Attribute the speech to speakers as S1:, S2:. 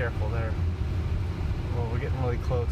S1: careful there. Well, we're getting really close.